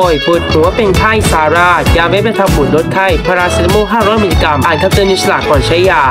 อยปวดหัวเป็นไข้ซาร่า ยาเม็ดบรรเทาปวดลดไข้พาราเซตามอล500มิลลิกรัมอ่านคำเตือนในฉลากก่อนใช้ยา